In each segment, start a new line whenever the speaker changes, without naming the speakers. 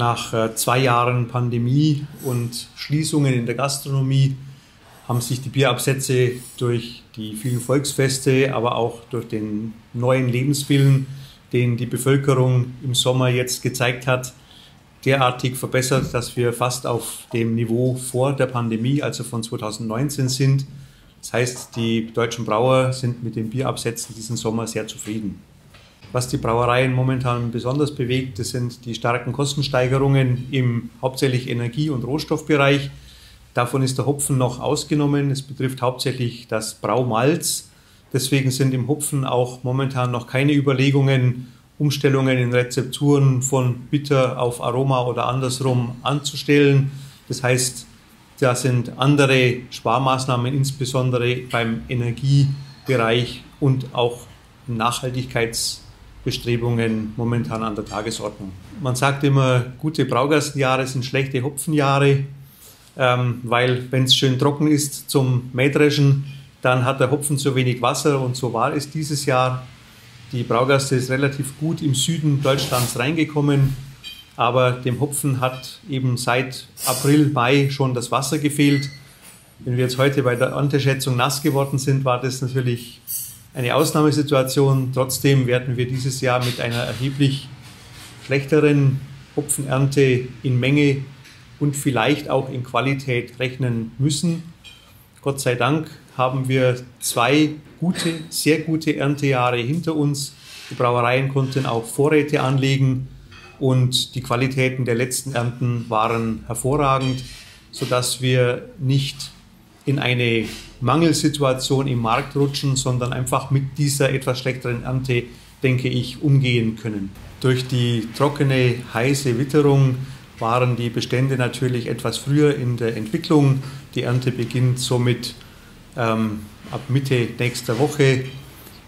Nach äh, zwei Jahren Pandemie und Schließungen in der Gastronomie haben sich die Bierabsätze durch die vielen Volksfeste, aber auch durch den neuen Lebenswillen, den die Bevölkerung im Sommer jetzt gezeigt hat, derartig verbessert, dass wir fast auf dem Niveau vor der Pandemie, also von 2019 sind. Das heißt, die deutschen Brauer sind mit den Bierabsätzen diesen Sommer sehr zufrieden. Was die Brauereien momentan besonders bewegt, das sind die starken Kostensteigerungen im hauptsächlich Energie- und Rohstoffbereich. Davon ist der Hopfen noch ausgenommen. Es betrifft hauptsächlich das Braumalz. Deswegen sind im Hopfen auch momentan noch keine Überlegungen, Umstellungen in Rezepturen von bitter auf Aroma oder andersrum anzustellen. Das heißt, da sind andere Sparmaßnahmen, insbesondere beim Energiebereich und auch Nachhaltigkeitsbestrebungen momentan an der Tagesordnung. Man sagt immer, gute Braugastenjahre sind schlechte Hopfenjahre, ähm, weil wenn es schön trocken ist zum Mähdreschen, dann hat der Hopfen zu wenig Wasser und so war es dieses Jahr. Die Braugaste ist relativ gut im Süden Deutschlands reingekommen, aber dem Hopfen hat eben seit April, Mai schon das Wasser gefehlt. Wenn wir jetzt heute bei der Ernteschätzung nass geworden sind, war das natürlich eine Ausnahmesituation. Trotzdem werden wir dieses Jahr mit einer erheblich schlechteren Hopfenernte in Menge und vielleicht auch in Qualität rechnen müssen. Gott sei Dank haben wir zwei gute, sehr gute Erntejahre hinter uns. Die Brauereien konnten auch Vorräte anlegen und die Qualitäten der letzten Ernten waren hervorragend, sodass wir nicht in eine Mangelsituation im Markt rutschen, sondern einfach mit dieser etwas schlechteren Ernte, denke ich, umgehen können. Durch die trockene, heiße Witterung waren die Bestände natürlich etwas früher in der Entwicklung. Die Ernte beginnt somit ähm, ab Mitte nächster Woche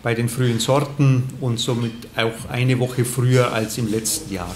bei den frühen Sorten und somit auch eine Woche früher als im letzten Jahr.